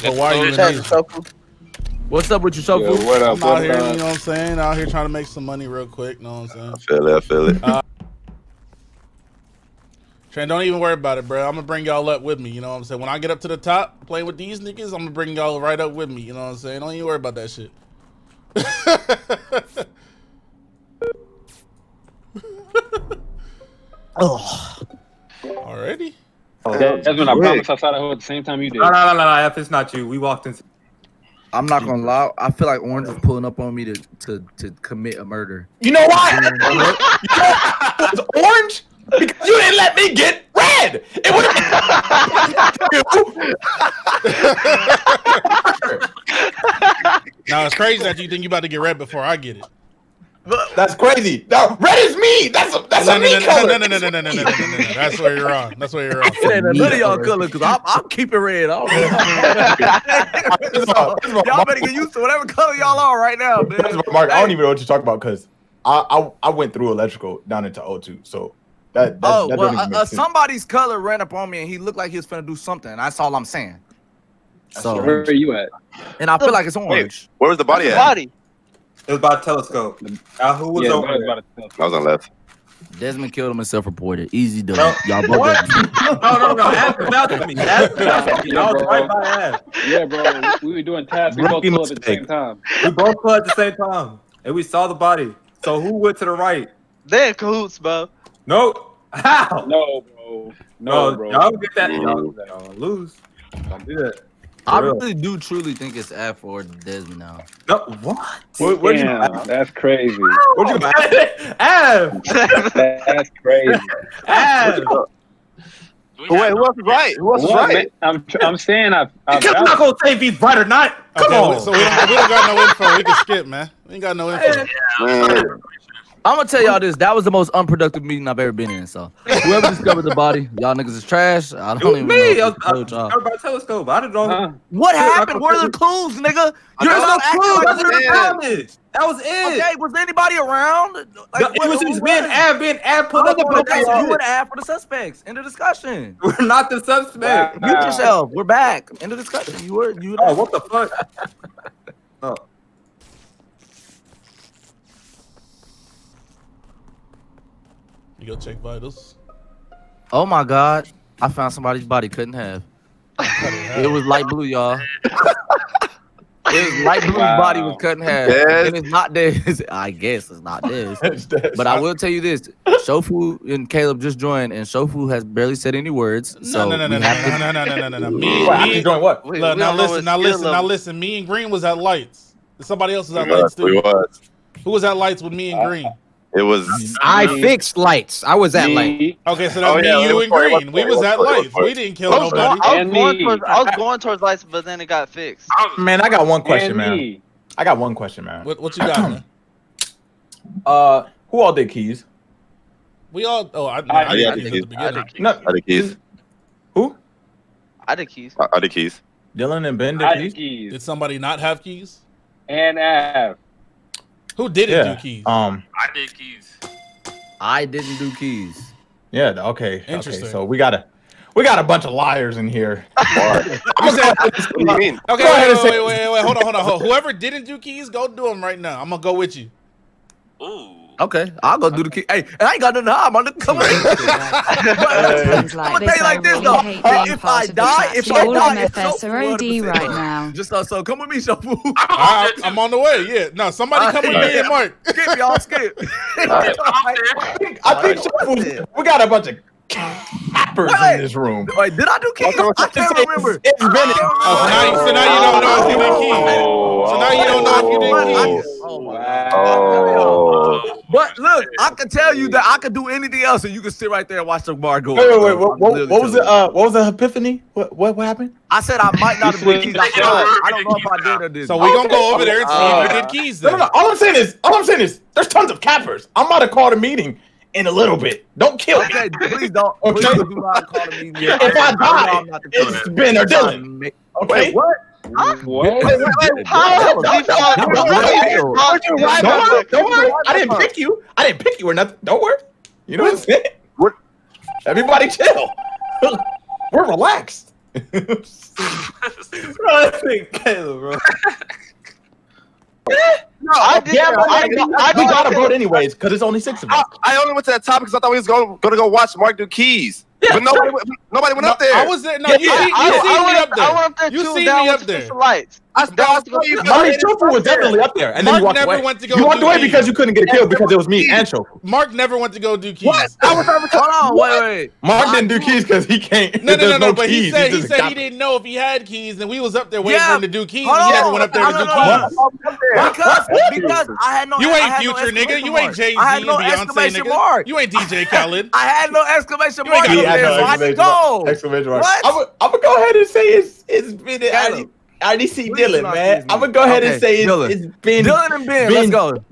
So why are you in Chat. What's up with you, Shofu? Yo, what up? I'm out What here, you know what I'm saying? Out here trying to make some money real quick, you know what I'm saying? I feel it. I feel it. Uh, Trent, don't even worry about it, bro. I'm gonna bring y'all up with me, you know what I'm saying? When I get up to the top playing with these niggas, I'm gonna bring y'all right up with me, you know what I'm saying? Don't even worry about that shit. Oh, Already? Desmond, I promise I saw that hoe at the same time you did. No, no, no, no, no. If it's not you, we walked in. I'm not gonna lie. I feel like Orange is pulling up on me to to, to commit a murder. You know why? you know it was orange? Because you didn't let me get red. It would have Now it's crazy that you think you're about to get red before I get it. That's crazy. No, red is me. That's a that's No, a no, me no, no, color. no, no, no, no, no, no, no, no, no, no. That's where you're wrong. That's where you're wrong. It ain't none of y'all color because I'm I'm keeping red. I don't First know. all- first of all, y'all better get used to whatever color y'all are right now, first of man. all, Mark, I don't even know what you're talking about because I, I I went through electrical down into O2, so that that, Oh that well, uh, uh, somebody's color ran up on me and he looked like he was finna do something. That's all I'm saying. So, Where are you at? and I feel like it's orange. Where was the body at? Body. It was about telescope. Uh, who was Yeah, over I was there? about to tell. I was on left. Desmond killed him and self-reported. Easy done. No. Y'all both. What? got- No, no, no. Ask about me. Ask about me. I was right by ass. Yeah, bro. We were doing tasks. We both Rookie pulled at the same time. We both put at the same time, and we saw the body. So who went to the right? They in cahoots, bro. No. How? No, bro. No, No, bro. y'all get that. Y'all, y'all lose. Don't do that. I real. really do truly think it's F or Desmond now. No, what? Where, where'd you Damn, that's crazy. where'd you go? Av, That's crazy. Av. But wait, who else is right? Who else is right? man? I'm, I'm saying I. I I'm not gonna say if he's right or not. Come Okay, on. so we don't, we don't got no info. We can skip, man. We ain't got no info. Man, I'm gonna tell y'all this. That was the most unproductive meeting I've ever been in. So whoever discovered the body, y'all niggas is trash. I don't was even me. know. I what was, to I uh. tell was y'all. covered by telescope. I didn't know. Huh? What Yeah, happened? Where are the clues, nigga? There's You're no not acting clue. like That's you the did. damage. That was it. Okay, was anybody around? Like, No, it was just me and was? Av. Me and put up on okay, you the would add for the suspects. End of discussion. We're not the suspect. Wow. Mute yourself. We're back. End of discussion. You were you. Oh, what the fuck? Oh, You go check vitals. Oh my god! I found somebody's body. Couldn't have. It was light blue, y'all. It was light blue's Wow. body was cut in half. Yes. And it's not this. I guess it's not this. That's- that's But I will tell you this: Shofu and Caleb just joined, and Shofu has barely said any words. So No, no, no, no, we no, have to- no, no, no, no, no, no. Me, Wait, I me, can join what? We- look, we now don't know listen, his now skill listen, now level. listen. Me and Green was at lights. Somebody else was at we lights was, we too. was. Who was at lights with me and ah. Green? It was. I fixed lights. I was at light. Okay, so that's Oh, me, yeah, you, and for- it was Green. for- We was was at for- it was lights. We didn't kill I was, going, nobody. I, was And going me. towards, I was going towards lights, but then it got fixed. Man, I got one question, and man. me. I got one question, man. What, what you got, man? Uh, who all did keys? We all. Oh, I, I I, did did keys at keys. I did keys. No, I the keys. who? I did keys. I I the keys. Dylan and Ben did I keys. did keys. Did somebody not have keys? And Av. Who didn't Yeah. do keys? Um. I did keys. I didn't do keys. Yeah. th- Okay. Okay. Interesting. So we got a, we got a bunch of liars in here. Why? I'm gonna what do you mean? Okay, Go wait, wait, wait, wait, wait, hold on, hold on, hold on. Whoever didn't do keys, go do them right now. I'm gonna go with you. Ooh. Okay, I'll go do the key. Hey, and I ain't got nothing to hide. I'm under come on. Things I'm gonna this, tell you like this though. hate If I die, if I all die, it's MFS so are OD 100%. right now. Just so, so come with me, Shofu. I, I'm on the way. Yeah, no, somebody come with me and Mark. skip, y'all, skip. I think, I think Shofu- we got a bunch of cappers Wait. in this room. Wait, did I do keys? I can't remember. It's been. Oh, so now, you, so now you don't know if you did keys. So now you don't know if you did keys. Oh my Oh. But look, I can tell you that I could do anything else, and you can sit right there and watch the bar go. Wait, wait, wait. What, what, literally what was it? Uh, what was the epiphany? What, what, what happened? I said I might not have been keys. I, forgot. I don't know if I did or did. So we gonna go over there and see if you did keys No, then. no, no. All I'm saying is, all I'm saying is, there's tons of cappers. I'm about to call the meeting in a little bit. Don't kill me. Okay, please don't. Okay. Please do not call me. yet. If I know die, I'm not the It's. Ben or Dylan. Okay. what? What? How? That was- We found- that was we real. found- Don't worry, found- don't worry. I didn't pick you. I didn't pick you or nothing. Don't worry. You know what I'm saying? We're, everybody chill. We're relaxed. I think Caleb, bro. No, I did. Yeah, but I, I- I, We gotta vote anyways, because it's only six of us. I, I only went to that topic because I thought we was going, going to go watch Mark do keys. But nobody, went- nobody went up there. I was there. No, Yeah, you, yeah, see, you I, see I, me went, up there. I went up there You too. see down me with up the there. Crystal Lights. I, That was the- you Mommy Shofu was definitely up there, and then Mark you walked never away. went to go you walked do away keys. because you couldn't get a kill because it was me and Shofu. Mark never went to go do keys. What? I was Hold on, wait, wait. Mark didn't do keys because he can't. No, no, there's no, no. But he said he just said he didn't know if he had keys, and we was up there waiting Yeah. for him to do keys. Hold he never on. went up there to No, do no, no. keys. Because because I had no You ain't Future, nigga. You ain't mark. Jay Z I had and no Beyonce, exclamation nigga. mark. You ain't DJ Khaled. I had no exclamation mark. got He had no so I didn't exclamation go. mark. Exclamation mark. I'm gonna I'm gonna go ahead and say it's it's been I, Caleb. I didn't see Please Dylan, man. I'm gonna go ahead and say it's, Dylan. it's been Dylan and Ben, Ben- let's go.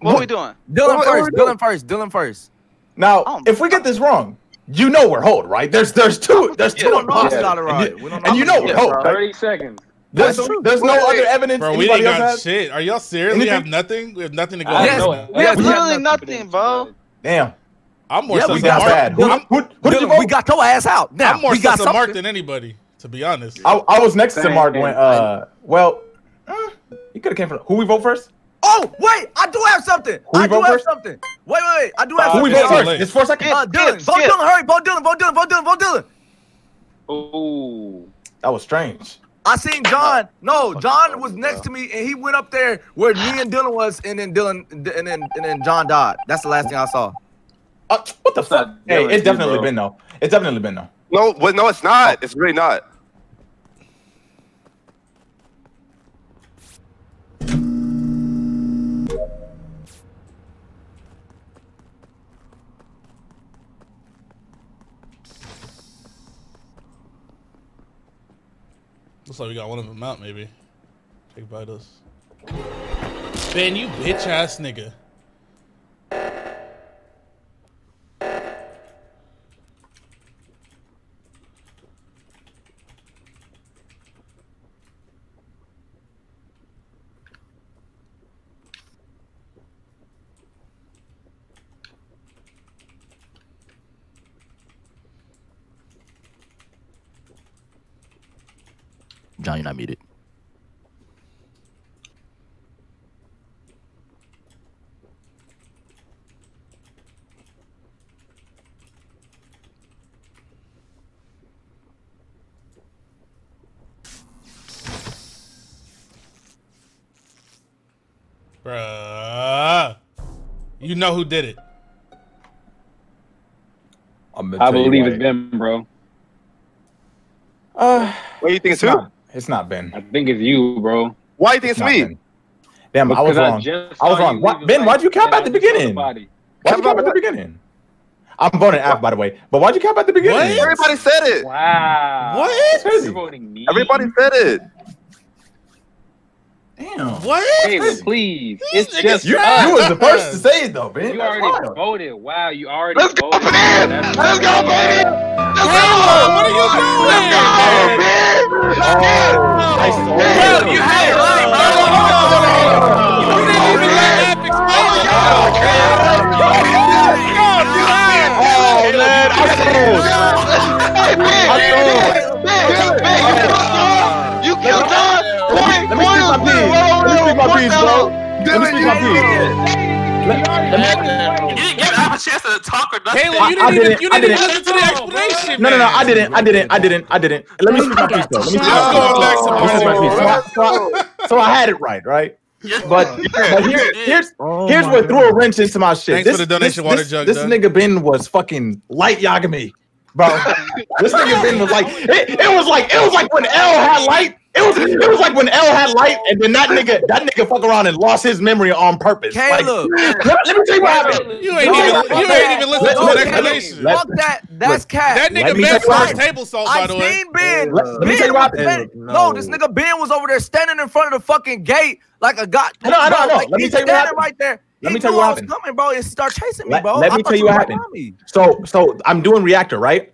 What we doing? Dylan What- first. what we Dylan first. Dylan first. Now, if we get this wrong, you know we're hold, right? There's there's two there's We two don't know we imposters. got it And you- don't And you know we we're hold. right. right? Thirty seconds. There's, That's true. there's no Wait, other evidence Bro, we anybody ain't got has. shit. Are y'all serious? We have nothing. We have nothing to go. I Yes. don't on. know. We have literally nothing nothing, bro. Damn, I'm more Yeah, sus we got Mark. bad. Who, Dylan- who, who did you vote? we got your ass out. Now I'm more we got sus Mark than anybody, to be honest. I, I was next to Same. Mark when uh well, uh, he could have came from who we vote first. Oh wait, I do have something. Who we I do vote have first? something. Wait, wait, wait. I do have Uh, Who we vote first? late. It's four seconds. Uh, Dylan, Skip, vote skip. Dylan. Hurry, vote Dylan. Vote Dylan. Vote Dylan. Vote Dylan. Ooh. That was strange. I seen John. No, John was next to me, and he went up there where me and Dylan was, and then Dylan, and then and then John died. That's the last thing I saw. Uh, what the fuck? not Hey, it's definitely been though. It's definitely been though. No, well, no, it's not. It's really not. Looks like we got one of them out, maybe. Take by this. Ben, you bitch ass nigga. John, you're not muted. Bruh. You know who did it. I'm I believe why. it's Ben, bro. Uh, What do you think it's it's who? not. It's not Ben. I think it's you, bro. Why do you think it's not me? Ben. Damn, I was wrong. just I was wrong. you Why- Ben, the why'd you light, cap at the beginning? body. Why'd you cap at the beginning? I'm voting F, by the way. But why'd you cap at the beginning? What? Everybody said it. Wow. What? That's crazy. You're voting me? Everybody said it. Damn. What? Caleb, please. It's just You, you was the first to say it though, Ben. You That's already wild. voted. Wow, you already Let's go, voted. Ben! That's Let's go, crazy. Ben! Caleb, what are you doing? Let's go, Ben! Let's go! I saw Bro, it. you had it right, bro. You didn't even let F explain oh, it. Oh man, I Hey, Ben! Ben! Piece, bro. Let me speak my piece. You didn't give Al a chance to talk or nothing. Caleb, you I- I didn't even didn't- you didn't even didn't. listen to the explanation. No, no, no. man. I didn't. I didn't. I didn't. I didn't. Let me speak my piece though. Let me speak my piece. back to Let me speak my piece. So, I- so, I- so I had it right, right? But but here, You here's Oh here's my what threw a wrench into my shit. Thanks for the donation, this, water this, jug, This Doug. nigga Ben was fucking light Yagami, bro. this nigga Ben was like, it, it was like, it was like when L had light. It was, it was like when L had light, and then that nigga, that nigga fuck around and lost his memory on purpose. Like, Caleb. let, let me tell you what happened. You ain't even fuck you ain't even listened to let- the let- explanation. let- Fuck that. That's cat. That nigga me Ben tell first table salt, by I the way. seen Ben. Let- let me ben tell you what happened. standing- No. No. this nigga Ben was over there standing in front of the fucking gate like a god. I know, I know, Like, Let me tell you what happened. right there. Let he me tell you what I was happened. coming, bro, and start chasing me, bro. let me tell you what happened. So so I'm doing reactor, right?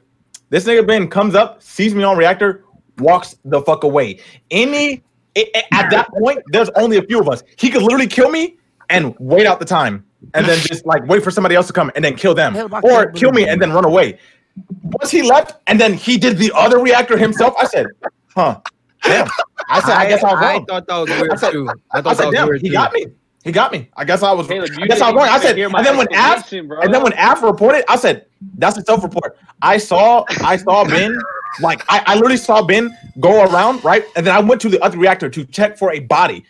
This nigga Ben comes up, sees me on reactor, walks the fuck away. Any i- i- at that point, there's only a few of us. He could literally kill me and wait out the time, and then just like wait for somebody else to come and then kill them, or kill me and then run away. once he left, and then he did the other reactor himself. I said, huh. Damn. I said, I, guess I was wrong. I wrong. thought that was I weird said- too. I I thought that said, was damn, weird he too. got me. He got me. I guess I was. Caleb, I guess I was wrong. I said, and then when Af, bro. and then when Af reported, I said, that's a self report. I saw, I saw Ben, like I, I literally saw Ben go around, right, and then I went to the other reactor to check for a body.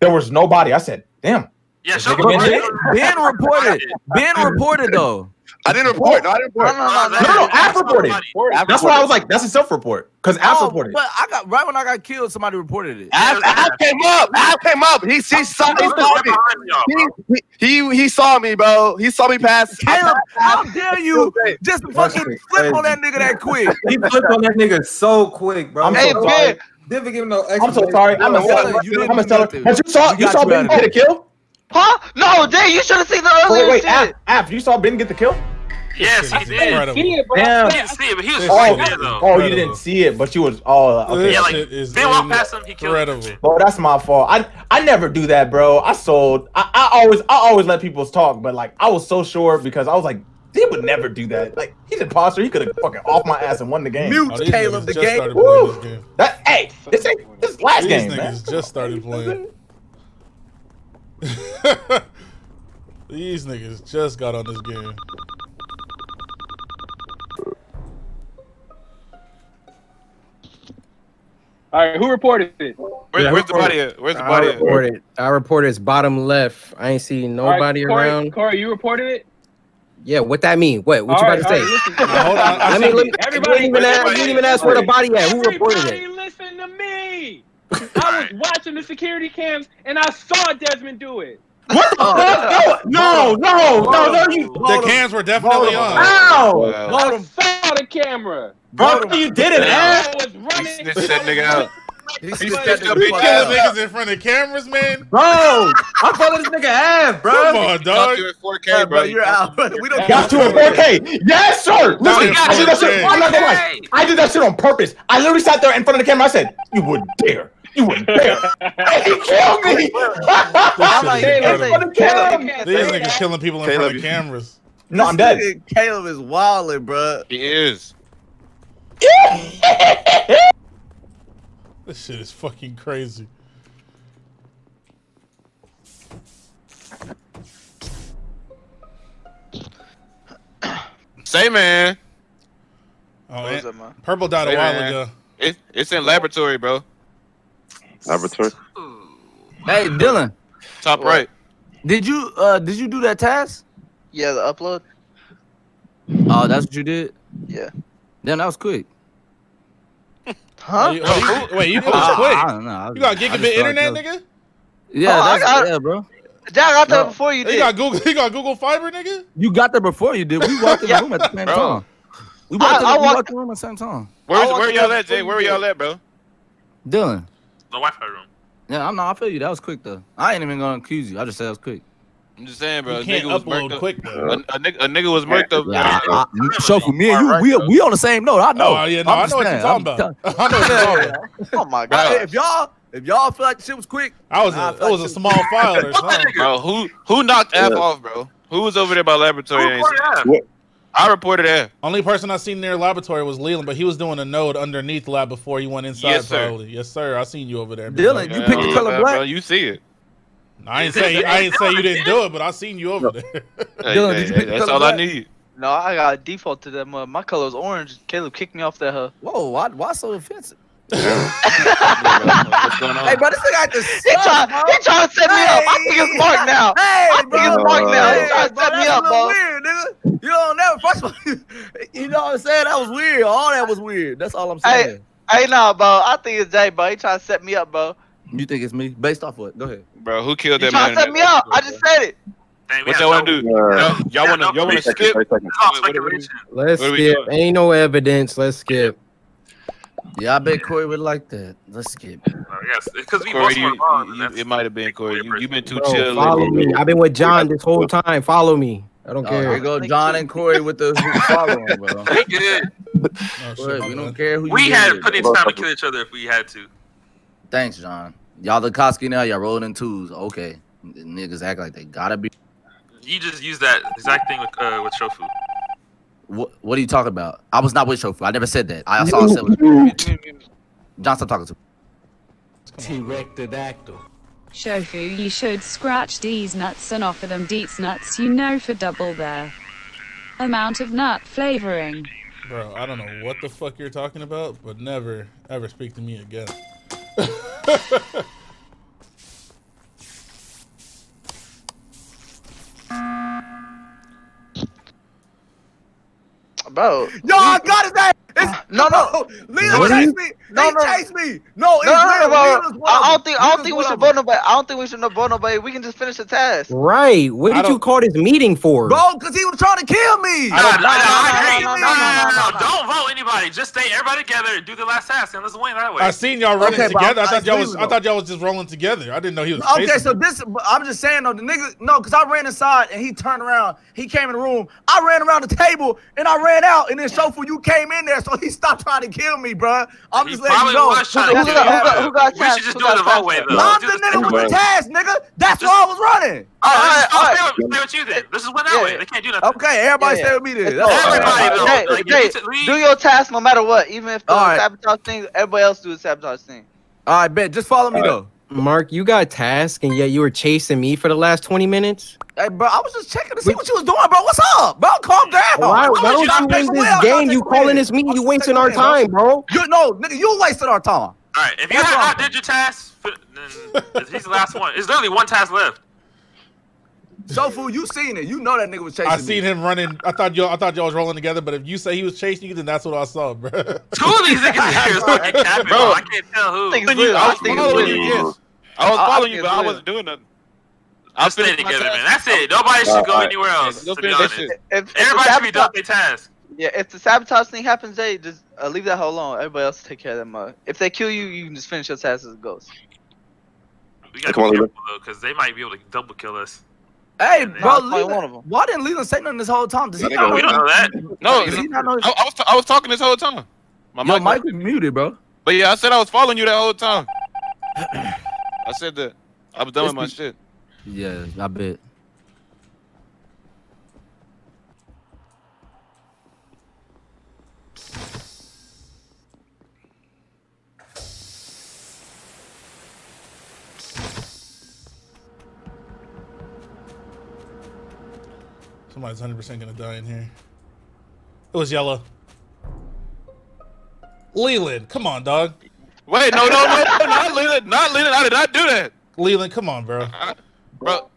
There was no body. I said, damn. Yeah, Nigga show been me. dead? Ben reported. Ben reported though. I didn't report. No, I didn't No, report. no, no, No, no, no, Af reported. Af That's why I was like, that's a self report because Af Oh, reported. but I got right when I got killed, somebody reported it. Af, Af came up. Af came up. He, he saw, he saw me. He, he, he saw me, bro. He saw me pass. Caleb, how dare you just fucking flip on that nigga that quick? He flipped on that nigga so quick, bro. I'm Hey, so sorry. Didn't give him no. I'm so sorry. I'm a No, seller. you didn't I'm a seller. But you saw, We you saw Ben get a kill. Huh? No, Jay, you should have seen the Wait, earlier wait, shit. Af, Af, you saw Ben get the kill? Yes, he did. incredible. See it, bro. Damn. I didn't see it, but he was This right shit there is though. Oh, you didn't see it, but you was oh okay. Yeah, like, shit is Ben walked past him, he killed him. incredible. Bro, that's my fault. I I never do that, bro. I sold. I, I always I always let people talk, but like I was so sure because I was like, he would never do that. Like he's an imposter. He could have fucking off my ass and won the game. Mute Oh, these Caleb the game. started this game. That hey, this ain't this is last These game, niggas man. just started playing. These niggas just got on this game. All right, who reported it? Where, Yeah, where's the body at? Where's the I body at? reported. I reported it's bottom left. I ain't see All right, nobody Corey, around. Corey, you reported it. Yeah, what that mean? What? What All you right, about to say? right, listen. Hold on. I I mean, let me, Everybody- you didn't even ask, you didn't even ask where the body at. Who reported Everybody it? listen to me. I was watching the security cams and I saw Desmond do it. What the oh. fuck? No, no, no, oh. no, you. the cams were definitely on. Ow, Wow. I saw the camera. bro, you did it, I ass. was He running. snitched that nigga out. He He snitched snitched that up nigga his Killing out. niggas in front of cameras, man. Bro, I'm following this nigga ass, bro. Come on, Talk dog. to you in 4K, Hey, bro. bro, you're out. we don't Got to a 4K. Yes, sir. Listen, we I did that shit. I'm not gonna lie. I did that shit on purpose. I literally sat there in front of the camera. I said, "You wouldn't dare. You wouldn't dare." and he killed me. I'm like, in Caleb, front of the Caleb, camera. you can't These niggas killing people in Caleb, front of cameras. No, I'm dead. Nigga, Caleb is wildin', bro. He is. This shit is fucking crazy. Say, man. Oh, What was and- that, man? Purple died a Hey, while man. ago. It, it's in laboratory, bro. Laboratory. Hey, Dylan, Top right. did you uh did you do that task? Yeah, the upload. Oh, that's what you did. Yeah. Then that was quick. Huh? Wait, wait, you, wait, you it was ah, I, I quick. don't know. I- You got I just gigabit internet, that- nigga? Yeah, Oh, I that's, got- yeah, bro. Jack, I got that No. before you You did. got Google. You got Google Fiber, nigga. You got there before you did. We walked in the room at the same Bro. time. We walked, I- in, I we walked- walked in the room at the same time. Where, I where y'all at, Jay? Where you y'all at, bro? Dylan. The Wi-Fi room. Yeah, I'm not. I feel you. That was quick though. I ain't even gonna accuse you. I just said that was quick. I'm just saying, bro. You A can't nigga was upload murked up. quick A, though. a, nigga, a nigga was murked up. Yeah, there. I, I, show for me and you. We we on the same note. I know. Oh yeah, no, I'm I just know what you're talking I'm about. I know what you're talking about. Oh my Bro. god. If y'all if y'all feel like the shit was quick, I was Nah, I a, feel it was a small file or something. Bro, who who knocked F off, bro? Who was over there by laboratory? Who reported that? I reported F. Only person I seen near laboratory was Leland, but he was doing a node underneath lab before he went inside. Yes, sir. probably. Yes, sir. I seen you over there. Dylan, you picked the color black? Bro, you see it. I ain't say I ain't say you didn't do it, but I seen you over there. Hey, Dylan, hey, did you hey, the that's color all I need. No, I got a default to that. mug. My color was orange. Caleb kicked me off that. Uh, whoa, why why so offensive? What's going on? Hey, bro, this thing got the he trying, he trying to set me up. I think it's Mark now. Hey, I think it's Mark now. He trying to bro, set me that's up, a little bro. weird, nigga. You don't never. First of all, you know what I'm saying? That was weird. All that was weird. That's all I'm saying. Hey, no, bro. I think it's Jay, bro. He trying to set me up, bro. You think it's me? Based off what? Go ahead. Bro, who killed He that trying man? to set me up. I just said it. Dang, What y'all want to do? Uh, Y'all- Y'all want to y'all want to seconds, skip? thirty seconds. It's all What- what do we do? speculation. Let's What are we skip. Ain't no evidence. Let's skip. Yeah, I bet Corey would like that. Let's skip. Uh, yes, because we Corey, both you, were wrong. you, it might have been Corey. You, you've been too Bro, chill. follow me. I've been with John this whole time. Follow me. I don't Oh, here care. go John and Corey with the following, bro. We good. Oh, shit, we bad. don't care who you We had with. plenty of time to kill each other if we had to. Thanks, John. Y'all the Koski now. Y'all rolling in twos. Okay. Niggas act like they gotta be. You just used that exact thing with uh, with Shofu. What, what are you talking about? I was not with Shofu. I never said that. I saw him. John, stop talking to me. T-Rectodactyl. Shofu, you should scratch these nuts and offer them deets nuts, you know, for double their amount of nut flavoring. Bro, I don't know what the fuck you're talking about, but never ever speak to me again. Bro. Yo, I got ass. It's, No, no. Leland What? chased me. No, he no. chased me. No, it's No, no, no, real. bro. I, don't think I don't think we should vote nobody. I don't think we should no vote nobody. We can just finish the task. Right. What did you call this meeting for? Bro, because he was trying to kill me. No, No, no, no, no, no, no, no, no. Don't vote anybody. Just stay everybody together and do the last task, and let's win that way. I seen y'all running Okay, together. I I'm- thought y'all was agree I thought y'all was just rolling together. I didn't know he was Okay, so this, I'm just saying though, the nigga, no, because I ran inside and he turned around. He came in the room. I ran around the table and I ran out. And then Shofu, you came in there, so he stopped trying to kill me, bruh. I'm He just letting you know. was trying Who to got- kill who got- you. who got We tasked? should just Who do it the wrong way, though. I'm Do the nigga with the task, nigga. That's Just- why I was running. All right, Alright, let's just alright. stay with- stay with you then. Let's just win that Yeah. way. They can't do nothing. Okay, everybody Yeah. stay with me then. That's all all. Everybody, right. though. Hey, Like, hey, need to do your task no matter what, even if the All right. sabotage thing, everybody else do the sabotage thing. All right, bet. Just follow me though. Mark, you got a task and yet you were chasing me for the last 20 minutes? Hey, bro, I was just checking to see what you was doing, bro. What's up, bro? Calm down. Why, would why don't you win this win? I'm game? You calling this me? You wasting our time, bro. You no, nigga, you wasted our time. All right, if you That's have wrong. not did your task, put- then he's the last one. It's literally one task left. Shofu, you seen it. You know that nigga was chasing I me. seen him running. I thought y'all I thought y'all was rolling together, but if you say he was chasing you, then that's what I saw, bro. Two of these niggas here is fucking capping, bro. I can't tell who. I think it's You- I I was think following you, yes. I was I- I following you, it's but I wasn't doing nothing. I Just stay together, man. That's it. Nobody should go Alright. anywhere else. Go To be finish honest. If, if everybody should be done their task. Yeah, if the sabotage thing happens, they just uh, leave that hole alone. Everybody else take care of them. Uh, if they kill you, you can just finish your task as a ghost. We gotta Come be on, careful though, because they might be able to double kill us. Hey, bro, that's probably Leland, one of 'em. why didn't Leland say nothing this whole time? Does he I not think We know? don't know that. No, Does he not know? I, I was I was talking this whole time. My Your mic, mic is muted, bro. but yeah, I said I was following you that whole time. I said that I was done with my shit. Yeah, I bet. Somebody's 100 percent gonna die in here. It was yellow. Leland, come on, dog. Wait, no, no, no, no, not Leland, not Leland. I did not do that, Leland, come on, bro. bro.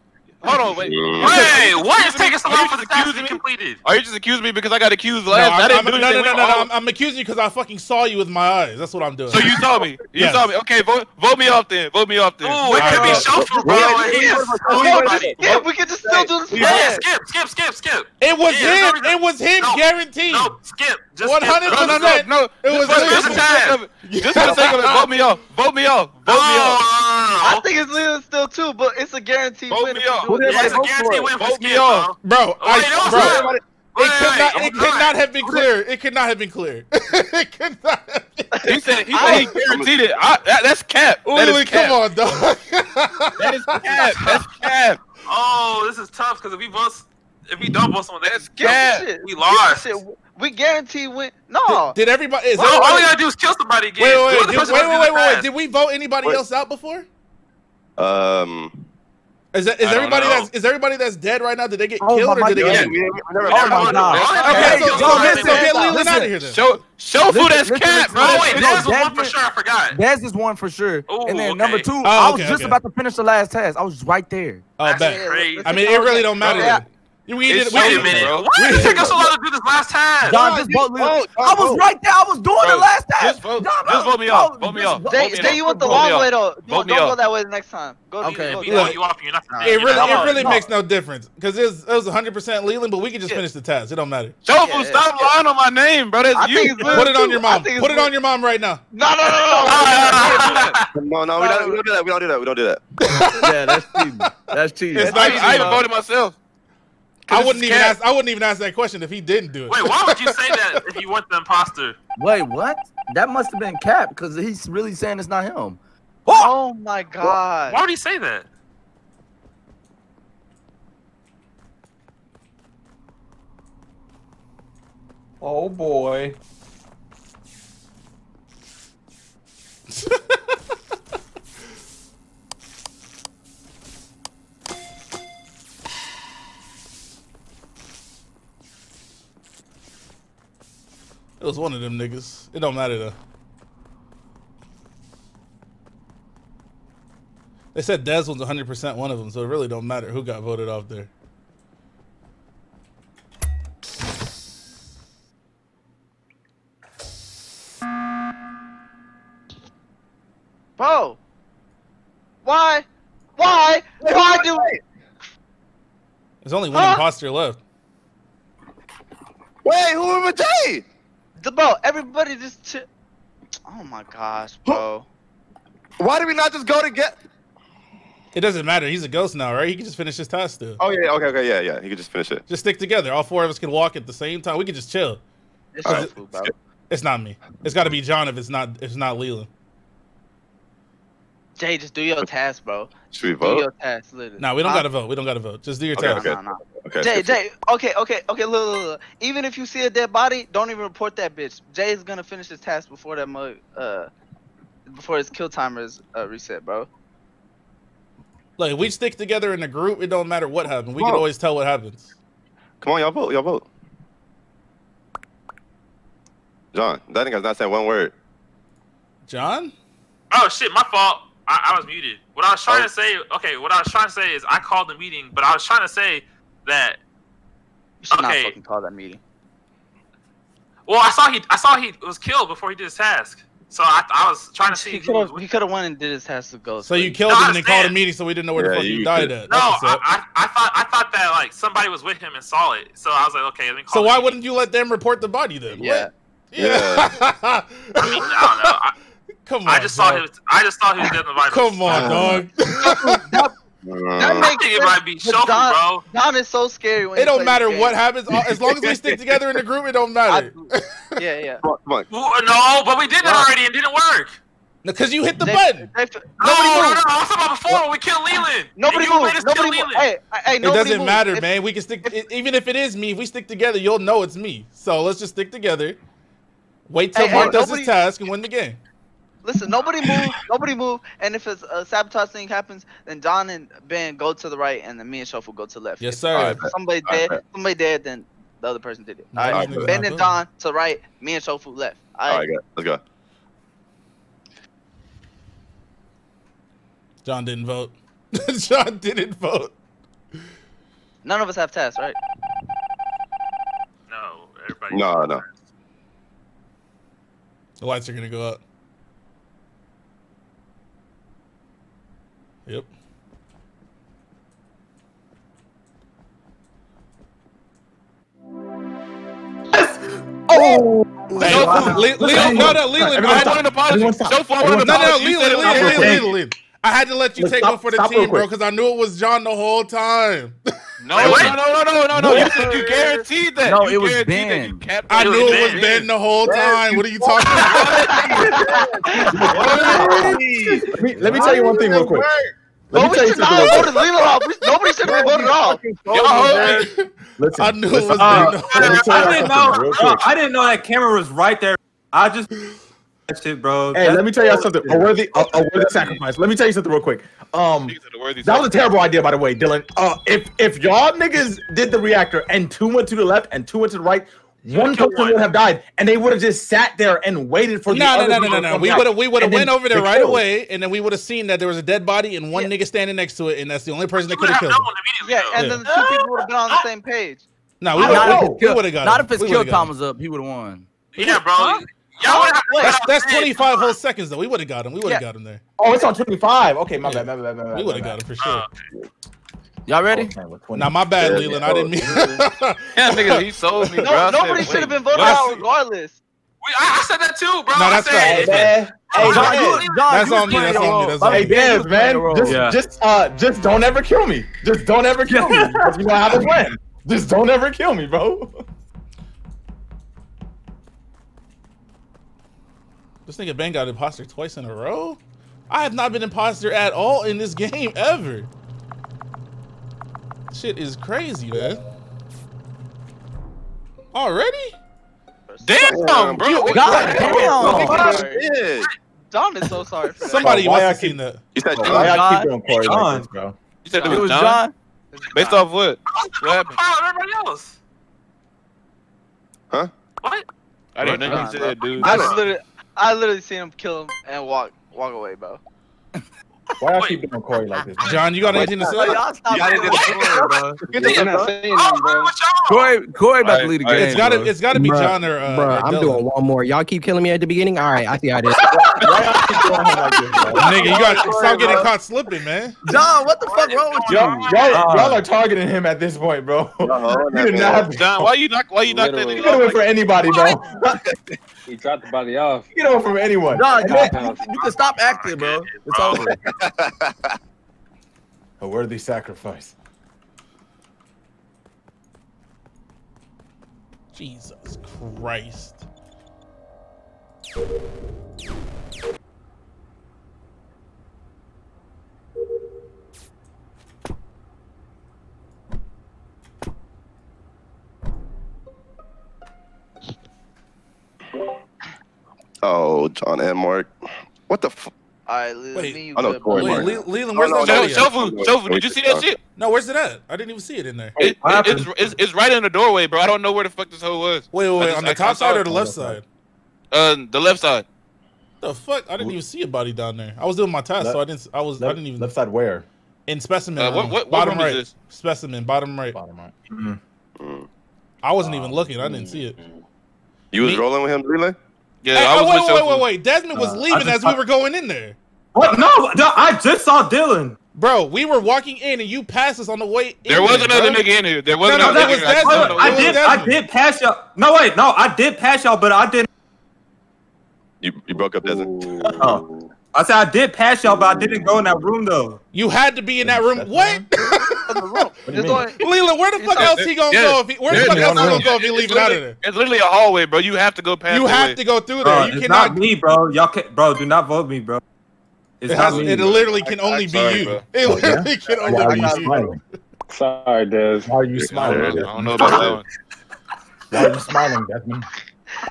Hold on, wait. Mm. Wait, what is taking so long for the just task to accusing be completed? Are you just accusing me because I got accused No, last? I'm, I didn't I'm- do no, no, anything. no, We no, no, all- I'm, I'm accusing you because I fucking saw you with my eyes. That's what I'm doing. So you saw me. You Yes. saw me. Okay, vote, vote me off then. Vote me off then. Ooh, it could be Alright, Shofu, bro. Well, and He is Oh, everybody. yeah, we can just still do this. Yeah, skip, skip, skip, skip. It was him. It was him, guaranteed. No, skip. 100%. No, no, no, no. It was just, for, just for the sake of it. Just for the sake of it, vote me off. Vote me off. Vote me off. Oh, I think it's Leland still too, but it's a guaranteed Vote me off. Do it. Yeah, it's a win for Vote me off. bro. Bro, I, no, bro, it could not. It could not have been clear. It could not have been clear. it could not. Have been. He said he said he guaranteed it. I, that, that's cap. That is Leland, cap. come on, dog. That is cap. That's cap. Oh, this is tough because if we both, if we don't vote someone, that's Yo, Yeah. shit. we lost. Shit, we guarantee win. No. Did everybody? Is Well, all we gotta do is kill somebody again. wait, wait, We're wait, did, person wait, wait, wait, wait. Did we vote anybody Wait. else out before? Um, Is that is everybody know. that's is everybody that's dead right now? Did they get Oh, killed or did they get? yeah, we, we Oh my God. Okay, so, so, listen, get listen, Leland listen. out of here then. Show show Listen, who that's listen, cap, listen. bro. Oh wait, No, there's one for sure. I forgot. Dez is one for sure. Ooh, and then okay. number two, Oh, I was just okay. about to finish the last task. I was right there. Oh, That's bet. crazy. I mean, it really don't matter. Yeah. Then. We It's did. We Wait a minute. bro. Why did it take us so long to do this last time? John, No, just vote. Leland. vote, I was vote. right there. I was doing the Bro, last time. just vote- John, just vote me off. bro, Vote me off. vote- They, me they off. you went the Vote long way though. Vote Don't, me don't go off. that way the next time. Go Okay. okay. If we Go, you off, you're not. It you're really, not it really no. makes no difference because it was, 100 percent Leland, but we can just finish the task. It don't matter. Shofu, Yeah, stop yeah. lying on my name, bro. That's I you. think. Put it on your mom. Put it on your mom right now. No, no, no, no, no, no, we don't, we don't do that. We don't do that. We don't do that. Yeah, that's cheating. That's cheating. I, even voted myself. I wouldn't even cap. ask. I wouldn't even ask that question if he didn't do it. Wait, why would you say that if you weren't the imposter? Wait, what? That must have been Cap because he's really saying it's not him. Oh my god. Why would he say that? Oh boy. It was one of them niggas. It don't matter though. They said Dez was 100% one of them, so it really don't matter who got voted off there. Bro, why, why, why do? It? There's only one Huh? imposter left. Wait, who am I? The bro, everybody just. Oh my gosh, bro. Why did we not just go to get? It doesn't matter. He's a ghost now, right? He can just finish his task still. Oh yeah, okay, okay, yeah, yeah. He could just finish it. Just stick together. All four of us can walk at the same time. We can just chill. It's All right. just food. It's not me. It's got to be John if it's not if it's not Leland. Jay, just do your task, bro. Should we Do your task, literally. No, we don't Huh? got to vote. We don't got to vote. Just do your Okay, task. okay. Nah, nah. Okay. Jay, okay. Jay, okay, okay, okay. Look, look, look. Even if you see a dead body, don't even report that bitch. Jay is gonna finish his task before that mug, uh, before his kill timer is uh, reset, bro. Like we stick together in a group, it don't matter what happens. We can always tell what happens. Come on, y'all vote. Y'all vote. John, that nigga's not saying one word. John? Oh shit, my fault. I, I was muted. What I was trying Oh. to say, okay, what I was trying to say is I called the meeting, but I was trying to say that. You should Okay. not fucking call that meeting. Well, I saw he, I saw he was killed before he did his task. So I, I was trying to see. He could have, he could have went and did his task to go. So you killed No, him and then called a understand. meeting, so we didn't know where the Yeah, fuck you you died could- at. no, I. I, I thought I thought that like somebody was with him and saw it. So I was like, okay, let me call. so why meeting. wouldn't you let them report the body then? Yeah. What? Yeah. I mean, I don't know. I, Come on. I just saw him. I just thought he was dead in the vitals. Come on, uh, dog. That Uh, makes think it sense, might be but Shofu, Don, bro. Don is so scary when It he don't matter what happens. As long as we stick together in the group, it don't matter. Yeah, yeah. come on, come on. Well, No, but we did it Wow. already and it didn't work. Because you hit the They- button. they- No, nobody no, no, moved. no. I was talking about before when we killed Leland. Nobody you moved. us kill Nobody moved. Leland. Hey, hey, It doesn't moved. matter, If- man. We can stick. it- even if it is me, if we stick together, you'll know it's me. So let's just stick together. Wait till Hey, Mark hey, does nobody- his task and win the game. Listen, nobody move. nobody move. And if it's a sabotage thing happens, then Don and Ben go to the right, and then me and Shofu go to the left. Yes, If- sir. Alright, If somebody Alright, dead, bet. somebody dead, then the other person did it. Nah, All right. these Ben and. Don to right, me and Shofu left. All All right. right. Let's go. John didn't vote. John didn't vote. None of us have tasks, right? No, everybody. No, no. The lights are gonna go up. Yep. Oh, Hey, Le- Leland, no, no, Leland. I had to- Everyone stop. Everyone stop. No, Everyone no, no, Leland, Leland, Leland. Leland, Leland. I had to let you take stop- one for the team, bro, because I knew it was John the whole time. No, Wait, no, no, no, no, no, no. You said you guaranteed that. No, you it was Ben. you kept I knew it was Ben. Ben the whole time. What are you talking about? Let me, let me tell you one thing real quick. Let me But we tell you should not have voted quick. Leland off. We- Nobody should have voted off. Y'all Listen, I knew it was Uh, Ben. the Let me whole tell I didn't know. real uh. I didn't know that camera was right there. I just that shit, bro. Hey, That's let me tell y'all something. A worthy, a, a worthy sacrifice. Let me tell you something real quick. Um, Niggas are the worthy that was a terrible idea, by the way, Dylan. Uh, if if y'all niggas did the reactor and two went to the left and two went to the right, one killed person one. would have died, and they would have just sat there and waited for the No, no, other no, no, people no, no. We would have, we would have went over there right killed. away, and then we would have seen that there was a dead body and one nigga standing next to it, and that's the only person that could have have killed him. Yeah, and though. then the two people would have been on the same page. No, we would have know. we got Not him. if his We kill time was up, he would have won. Yeah, bro. Y'all would have. That's that's 25 whole seconds though. We would have got him. We would have Yeah. got him there. Oh, it's on twenty five. Okay, my Yeah. bad, my bad, my bad. We would have got him for sure. Oh. Y'all ready? Okay, Now my bad, Yeah, Leland. yeah. I didn't mean. Yeah, nigga, he sold me, No, bro. Nobody should have been voted out regardless. we, I, I said that too, bro. No, I that's said, right. Hey, man. John, John, you- John, That's on me. That's on me. That's on me. bad, you Daz, man, just, Yeah. just, uh, just don't ever kill me. Just don't ever kill me. Because you know how this went. Just don't ever kill me, bro. This nigga Ben got imposter twice in a row. I have not been imposter at all in this game ever. Shit is crazy, man. Already? Damn, bro. God damn. John is so sorry for that. Somebody Why must I have keep- seen that. You said Why y'all John? keep doing Corey like this, bro? You said It it was was John. Based off what? What happened? File everybody else. Huh? What? I didn't know you said, dude. I just literally, I literally seen him kill him and walk, walk away, bro. Why y'all keep doing Corey like this? John, you got anything to say? Y'all stop Y'all doing didn't get that, bro. You're not saying I bro. Corey, Corey about to lead the Alright, game. It's gotta, it's gotta be Bruh, John or uh, Bruh, or I'm Dylan. doing one more. Y'all keep killing me at the beginning. All right, I see how it is. Why y'all keep doing him like this. Nigga, you got to stop getting caught slipping, man. John, what the fuck wrong with you? Y'all, y'all, y'all are targeting him at this point, bro. You did not. John, why you not? Why you not. You nigga? can do it off for anybody, bro. He dropped the body off. You can do it from anyone. John, you, John. can- you can stop acting, bro. It's over. A worthy sacrifice. Jesus Christ. Oh, John and Mark. What the? F- Alright, Lil, Wait, me and you I know good, Corey bro. Wait, Le- Leland, where's Oh, no, that no, video? Shofu, Shofu, did you see that shit? No, where's it at? I didn't even see it in there. It, it, it's, it's it's right in the doorway, bro. I don't know where the fuck this hoe was. Wait, wait, wait. just- On the I top saw side or the left side? Uh, the left side. The fuck? I didn't even see a body down there. I was doing my task, Left- so I didn't. I was. I didn't even. left side where? In specimen. Uh, what- what- what bottom room is right. this? Specimen, bottom right. Bottom right. Mm. I wasn't even looking. I didn't see it. You was rolling with him, Relay? Yeah, Hey, I oh, was wait, with wait, wait, wait. Desmond was Uh, leaving just- as we were going in there. What? No, no, I just saw Dylan. Bro, we were walking in and you passed us on the way in. There was there, another bro. nigga in here. There was No, no, another that nigga. was I just Desmond. don't know I It was did, I did pass y'all. No, wait, no, I did pass y'all, but I didn't. You, you broke up, Desmond. Oh. I said I did pass y'all, but I didn't go in that room though. You had to be in that room. That's What? the room. do you There's mean? only- Leland, where the fuck else he gonna go? If he, where the fuck it's else he gonna room. go if he It's leaving out of literally- there? It's literally a hallway, bro. You have to go past. You the have way. to go through Bro, there. You it's cannot. not me, bro. Y'all can, bro. Do not vote me, bro. It's It, not has, me. it literally can only be sorry, you. bro. It oh, literally can only are be you you. smiling? Sorry, Des. Why are you smiling? don't, I don't know about that one. Why are you smiling, Desmond?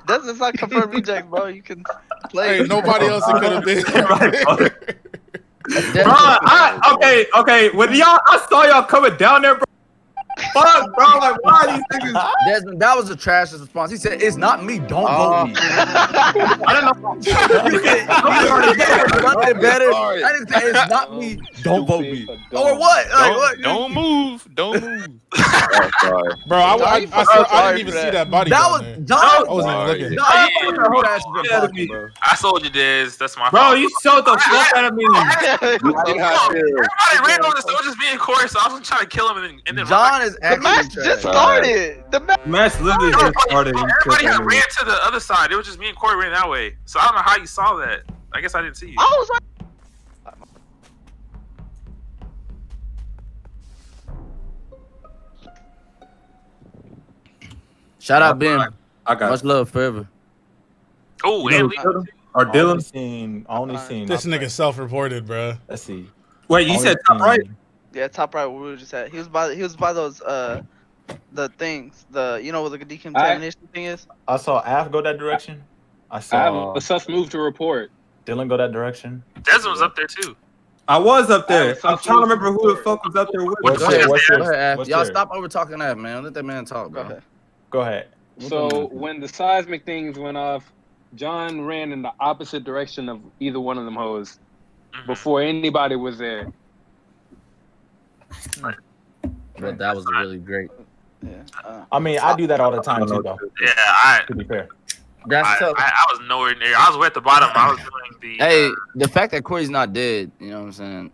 That's just not confirmed reject, bro. You can play. Hey, nobody else could have Right, bro. been. Bro, I okay, okay. When y'all, I saw y'all coming down there, bro. Fuck, bro. Like, why are these niggas? Desmond, that was the trashiest response. He said, "It's not me. Don't vote uh, me." I don't know. you can, you already did nothing better. I didn't say it's not me. Don't vote me. Or what? Like. Don't, don't move. Don't move. Oh, sorry. Bro, I, I, I, Sorry swear, for I didn't even see that body. That was there. John. I wasn't looking. John, you fucking trash Yeah, response, me. bro. I sold you, Dez. That's my Bro, fault. you showed the fuck out of me. You did not feel. Everybody ran over the store just being Corey, so I was trying to kill him and then, and then John is the match just started. The match. Match literally just started. Everybody had ran to the other side. It was just me and Corey ran that way. So I don't know how you saw that. I guess I didn't see you. I was right. Shout out Ben. I got Much love forever. Oh, You know and who Lee. killed him? Or Only Dylan? seen, only seen. This nigga self-reported, bro. Let's see. Wait, you Only said top seen- right? Yeah, top right where we were just at. He was by he was by those uh the things. The you know what the decontamination thing is? I saw Af go that direction. I I have saw a sus move to report. Dylan go that direction. Desmond was up there too. I was up there. I I'm trying to remember who the fuck was up there with me. What's Go ahead, yours? what's Go yours? ahead, Y'all stop over talking that man. Let that man talk, bro. Go ahead. Go ahead. So when the seismic things went off, John ran in the opposite direction of either one of them hoes before anybody was there. But that was really great. Yeah. Uh, I mean, I do that all the time too, though. Yeah, I, To be fair. That's I, tough. I, I was nowhere near. I was way at the bottom. I was doing the. Hey, the fact that Corey's not dead, you know what I'm saying?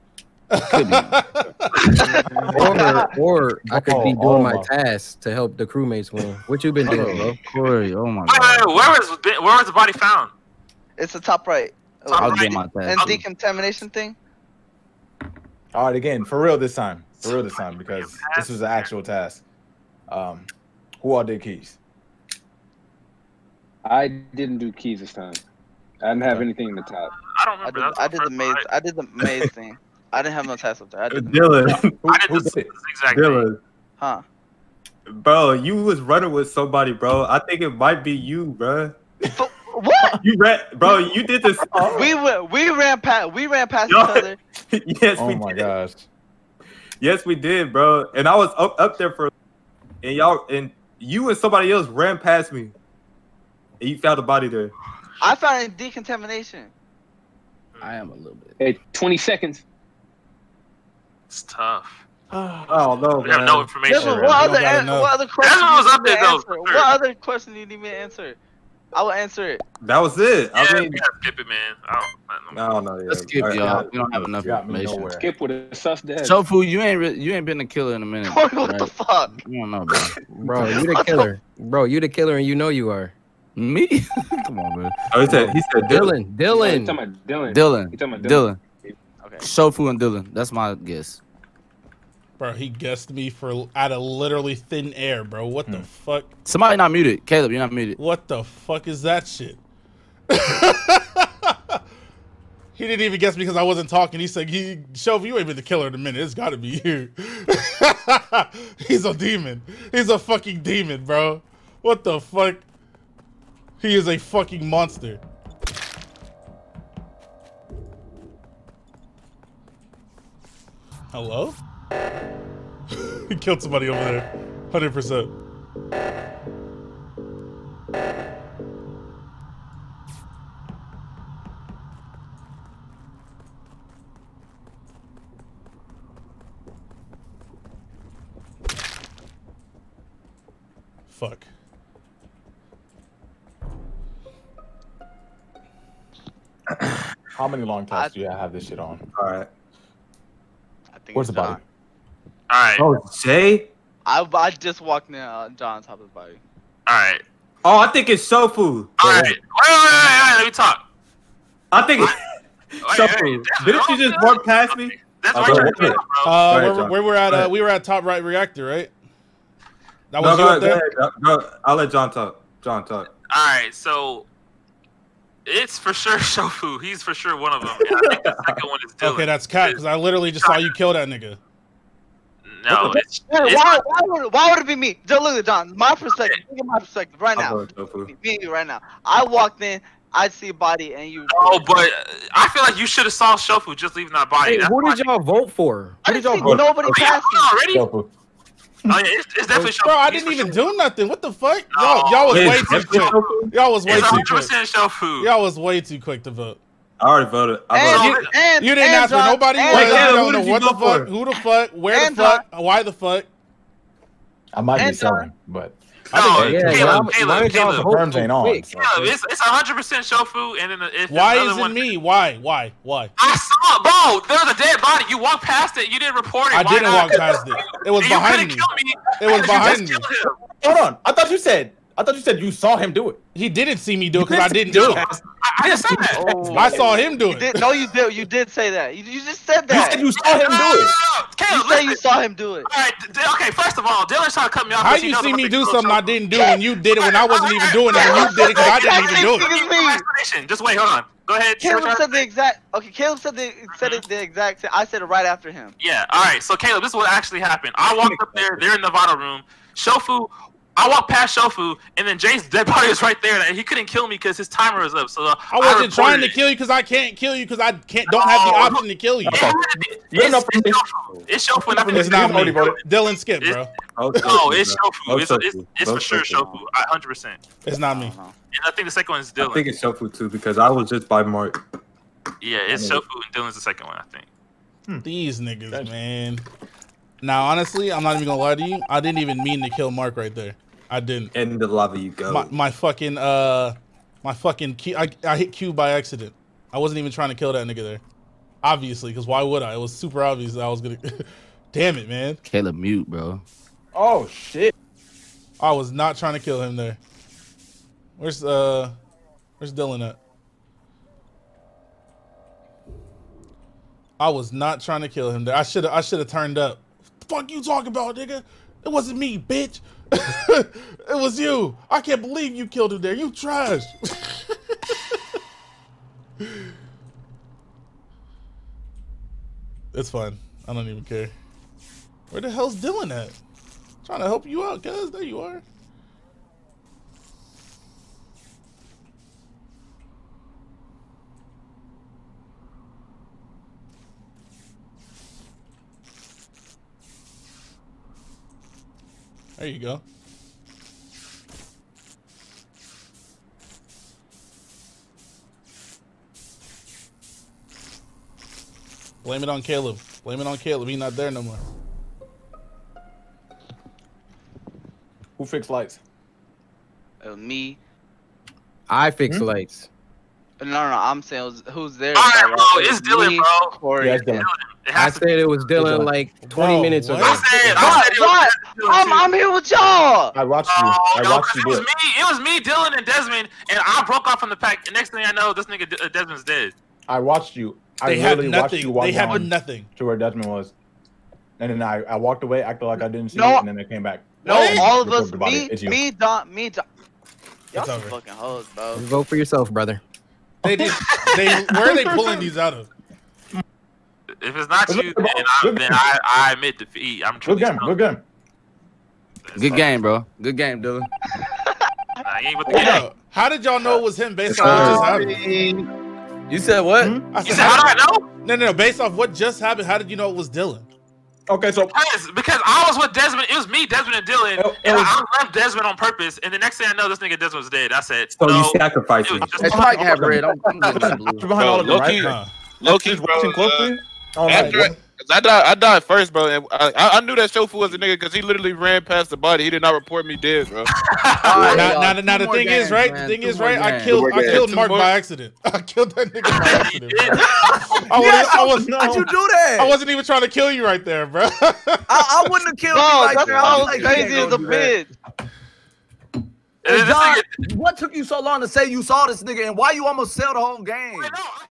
Could be. or, or I could be Oh, doing oh my my. task to help the crewmates win. What you been doing, bro? Corey, oh my Wait, wait, god. wait, where was where was the body found? it's the top right. Top I'll right. get my And task. decontamination thing? All right, again, for real this time. For real this time, because this was an actual task. Um, who all did keys? I didn't do keys this time. I didn't have anything in the top. I don't I did, I the did the maze I did the maze thing. I didn't have no task up there. I did the Dylan. Who, I, I did who the did it? exact thing. Dylan. huh. bro, you was running with somebody, bro. I think it might be you, bro. What? You ran, bro. You did this. We went, we ran past we ran past Yo. each other. yes, Oh we my did. gosh. Yes, we did, bro. And I was up, up there for, and y'all and you and somebody else ran past me, and you found a body there. I found it in decontamination. I am a little bit. Hey, 20 seconds. It's tough. Oh no, We have no information. Desmond, what other an- what other question Desmond was do you up need me there, to though, answer? What other question do you need me to answer? I will answer it. That was it. I Yeah, mean, we gotta skip it, man. I don't, I don't I don't know. Yeah. Let's skip, All right, y'all. We don't have enough You got me information. nowhere. Skip with a sus dead. Shofu, you ain't re- you ain't been a killer in a minute. what the fuck? I don't know, bro. Bro, you the killer. Bro, you the killer and you know you are. Me? Come on, man. Oh, he said. He said. Dylan. Dylan, You Dylan. talking about Dylan. Dylan. You talking about Dylan. Okay. Shofu and Dylan. That's my guess. Bro, he guessed me for out of literally thin air, bro. What the hmm. fuck? Somebody not muted. Caleb, you're not muted. What the fuck is that shit? he didn't even guess me because I wasn't talking. He said, "He Shofu, you ain't been the killer in a minute. It's got to be you." He's a demon. He's a fucking demon, bro. What the fuck? He is a fucking monster. Hello? he killed somebody over there. 100%. How many long casts do you have this shit on? All right. I think Where's it's the body? All right. Oh, Jay. I, I just walked in on John's top of his body. All right. Oh, I think it's Shofu. All right. Wait, wait, wait, wait, wait. Let me talk. I think it's Wait, Shofu. wait, Didn't you just walk past me? That's Oh, right go there, bro. Uh, Go ahead, where, where we're at, uh, we were at top right reactor, right? That No, was go you ahead, up go there. ahead. Go- go- I'll let John talk. John talk. All right, so it's for sure Shofu. He's for sure one of them. And I think the second one is Dylan. Okay, that's cat because I literally just saw you kill that nigga. no, it's, Hey, it's why, why, would, why would it be me? Just look at John. My perspective. Look at my perspective right I'll now. go with Shofu. Me right now. I walked in. I see a body, and you. Oh, but uh, I feel like you should have saw Shofu just leaving that body. Hey, who did y'all vote for? I Who did didn't y'all see vote? nobody Oh, yeah, pass already? Oh yeah, it's, it's definitely Shofu. Bro, I didn't even sure. do nothing. What the fuck? No. Y'all, y'all was It's way too quick. Y'all was way It's too 100 quick. percent Shofu. Y'all was way too quick to vote. I already voted. I And, voted. you, and, You didn't and ask John, where nobody and was. Wait, You don't who know did you what the vote for? fuck, who the fuck, where And the fuck, why the fuck. I might be And John. selling, but No, I think- Yeah, Caleb, y'all- Caleb, Caleb. ain't on. so- Caleb, it's it's 100 percent Shofu, and then if Why is other it me? Why? Why? Why? I saw, it, bro. There was a dead body. You walked past it. You didn't report it. I Why didn't not? walk past it. It was you behind couldn't me. me. It was behind me. Hold on. I thought you said. I thought you said you saw him do it. He didn't see me do it because I didn't do it. I, I just said that. Oh, I saw him do it. did, no, you did. You did say that. You, you just said that. You that. said you saw him No, no, do it. no, no. You Caleb, said you saw him do it. All right, okay. First of all, Dylan's trying to cut me off. How because you see me do something I didn't do and you did it when I wasn't even doing it and you did it because I didn't even do it? Excuse me. Explanation. Just wait. Hold on. Go ahead. say Caleb said the exact. Okay, Caleb said the said it the exact. same- I said it right after him. Yeah. All right. So Caleb, this is what actually happened. I walked up there. They're in the Nevada room. Shofu. I walked past Shofu, and then Jay's dead body was right there, and he couldn't kill me because his timer was up. So uh, I wasn't reported trying to kill you because I can't kill you because I can't don't have the option to kill you. It's, You're it's, not it's Shofu. It's Shofu. Nothing It's not do me. with. Dylan skip, bro. No, it's Shofu. It's, Both it's, it's for sure Shofu. Shofu. 100%. It's not me. And I think the second one is Dylan. I think it's Shofu too because I was just by Mark. yeah, it's Shofu and Dylan's the second one, I think. These niggas, man. Now, honestly, I'm not even gonna lie to you. I didn't even mean to kill Mark right there. I didn't. In the lava you go. My, my fucking uh, my fucking Q. I, I hit Q by accident. I wasn't even trying to kill that nigga there. Obviously, because why would I? It was super obvious that I was gonna. Damn it, man. Caleb mute, bro. Oh shit. I was not trying to kill him there. Where's uh, where's Dylan at? I was not trying to kill him there. I should have. I should have turned up. Fuck you talking about, nigga? It wasn't me, bitch. it was you. I can't believe you killed him there. You trash. it's fine. I don't even care. Where the hell's Dylan at? Trying to help you out, cuz. There you are. There you go. Blame it on Caleb. Blame it on Caleb. He's not there no more. Who fixed lights? Uh, me. I fix lights. No, no, no, I'm saying who's- who's there. All right, bro. bro. It's Dylan, me, bro. Corey. Yeah, it's Dylan. It I has to be. said it was Dylan Dylan. like 20 Bro, minutes what? ago. I said, I What? said it was Dylan, I'm. I'm here with y'all. I watched you. Oh, I yo, watched 'cause you it do was it. me. It was me, Dylan, and Desmond, and I broke off from the pack. And next thing I know, this nigga uh, Desmond's dead. I watched you. I They had literally watched you nothing. walk They had down nothing. to where Desmond was, and then I, I walked away, acted like I didn't see No. it, and then I came back. No, What? all of us, the body. me, It's you. me, Don, me, Don. Y'all It's some over. fucking hoes, bro. Vote for yourself, brother. They did. They where are they pulling these out of? If it's not you, then. I, then I, I admit defeat. I'm Good game. Good game. Good game, bro. Good game, Dylan. Nah, you ain't with the game. up. How did y'all know it was him based on what just happened? You said what? I You said, said, how do I know? No, no, no. Based off what just happened, how did you know it was Dylan? Okay, so Because, because I was with Desmond. It was me, Desmond, and Dylan. It- it and was- I left Desmond on purpose. And the next thing I know, this nigga Desmond was dead. I said, So no. you sacrificed it me. was just Hey, Mike have red. I'm, I'm getting blue. you're behind all of them, Low key. right? Huh. Low key, watching uh, closely. Oh, after, cause I died, I died first, bro. And I, I- I knew that Shofu was a nigga because he literally ran past the body. He did not report me dead, bro. All right, Now, now, now the more thing is, right? man. The thing is, more right? I killed, I killed. Mark more. by accident. I killed that nigga by accident. I, Yes, was, I was, How'd you do that? I wasn't even trying to kill you right there, bro. I, I wouldn't have killed Bro, you like that's that. why I was like, crazy can't as a go do that. bitch. And John, what took you so long to say you saw this nigga, and why you almost sell the whole game? I know.